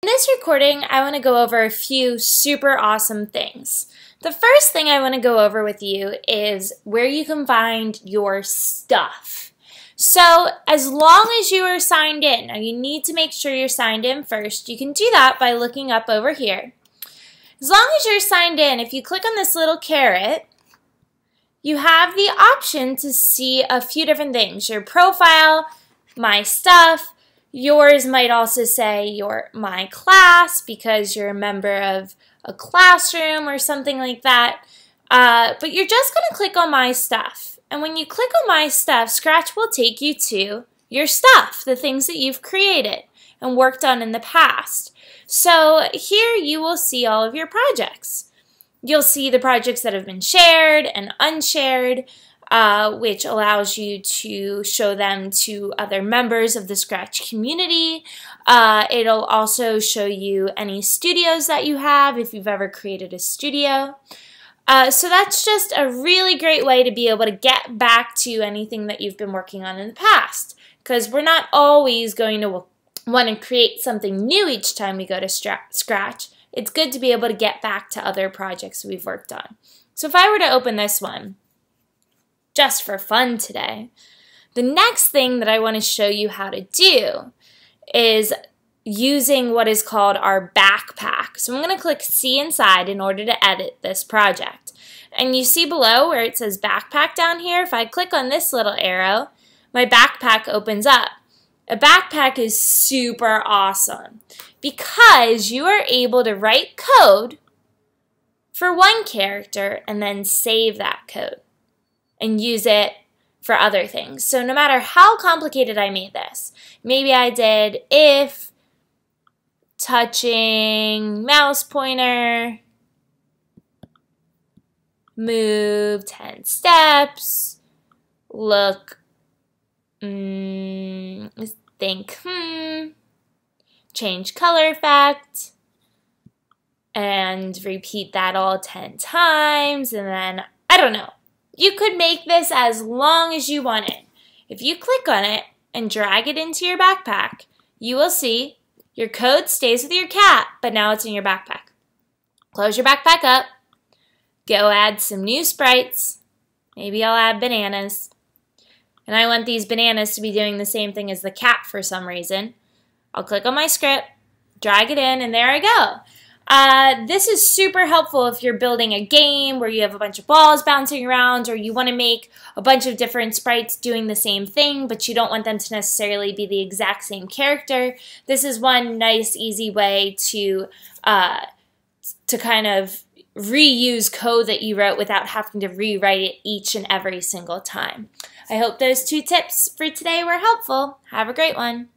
In this recording, I want to go over a few super awesome things. The first thing I want to go over with you is where you can find your stuff. So as long as you are signed in, now you need to make sure you're signed in first. You can do that by looking up over here. As long as you're signed in, if you click on this little caret, you have the option to see a few different things. Your profile, my stuff, Yours might also say your my class because you're a member of a classroom or something like that. Uh, but you're just going to click on my stuff. And when you click on my stuff, Scratch will take you to your stuff, the things that you've created and worked on in the past. So here you will see all of your projects. You'll see the projects that have been shared and unshared uh, which allows you to show them to other members of the Scratch community. Uh, it'll also show you any studios that you have if you've ever created a studio. Uh, so that's just a really great way to be able to get back to anything that you've been working on in the past because we're not always going to want to create something new each time we go to Scratch. It's good to be able to get back to other projects we've worked on. So if I were to open this one, just for fun today. The next thing that I want to show you how to do is using what is called our backpack. So I'm going to click See Inside in order to edit this project. And you see below where it says backpack down here, if I click on this little arrow, my backpack opens up. A backpack is super awesome because you are able to write code for one character and then save that code and use it for other things. So no matter how complicated I made this, maybe I did if touching mouse pointer, move 10 steps, look, mm, think, hmm, change color effect, and repeat that all 10 times, and then, I don't know, you could make this as long as you wanted. If you click on it and drag it into your backpack, you will see your code stays with your cat, but now it's in your backpack. Close your backpack up. Go add some new sprites. Maybe I'll add bananas. And I want these bananas to be doing the same thing as the cat for some reason. I'll click on my script, drag it in, and there I go. Uh, this is super helpful if you're building a game where you have a bunch of balls bouncing around or you want to make a bunch of different sprites doing the same thing, but you don't want them to necessarily be the exact same character. This is one nice, easy way to, uh, to kind of reuse code that you wrote without having to rewrite it each and every single time. I hope those two tips for today were helpful. Have a great one.